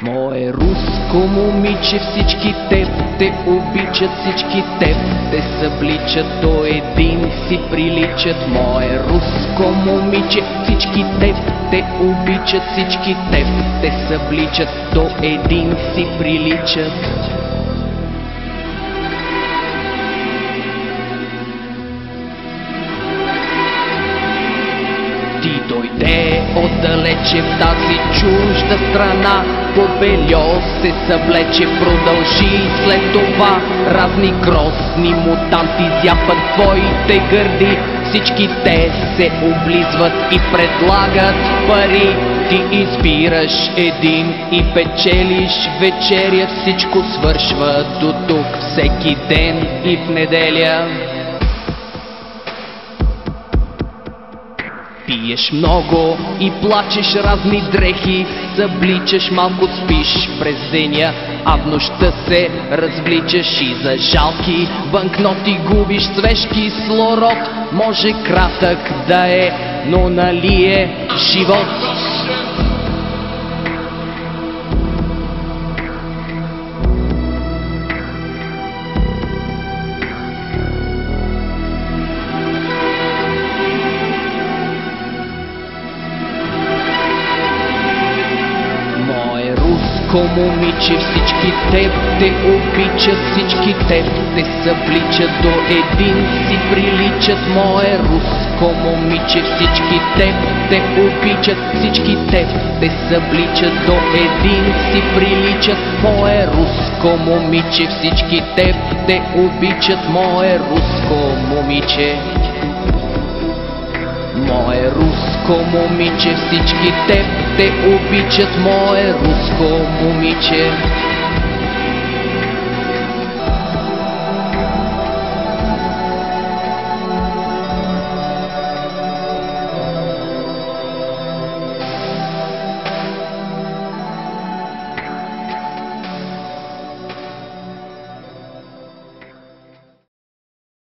Мое руско момиче, всички теб те обичат, всички теб те събличат, до един си приличат. Мое руско момиче, всички теб те обичат, всички теб те събличат, до един си приличат. Ти дойде отдалече в тази чужда страна Побельо се съвлече, продължи след това Разни грозни мутанти. Зяпат твоите гърди Всички те се облизват и предлагат пари. Ти избираш един и печелиш вечеря Всичко свършва до тук всеки ден и в неделя Пиеш много и плачеш разни дрехи, събличаш малко спиш през деня, а в нощта се развличаш и за жалки банкноти губиш свежки слород. Може кратък да е, но нали е живот. Руско момиче, всички теб те обичат, всички теб те събличат, до един си приличат. Мое руско момиче, всички теб те обичат, всички теб те събличат, до един си приличат. Мое руско момиче, всички теб те обичат, мое руско момиче. Мое руско момиче, всички теб те обичат, мое руско момиче.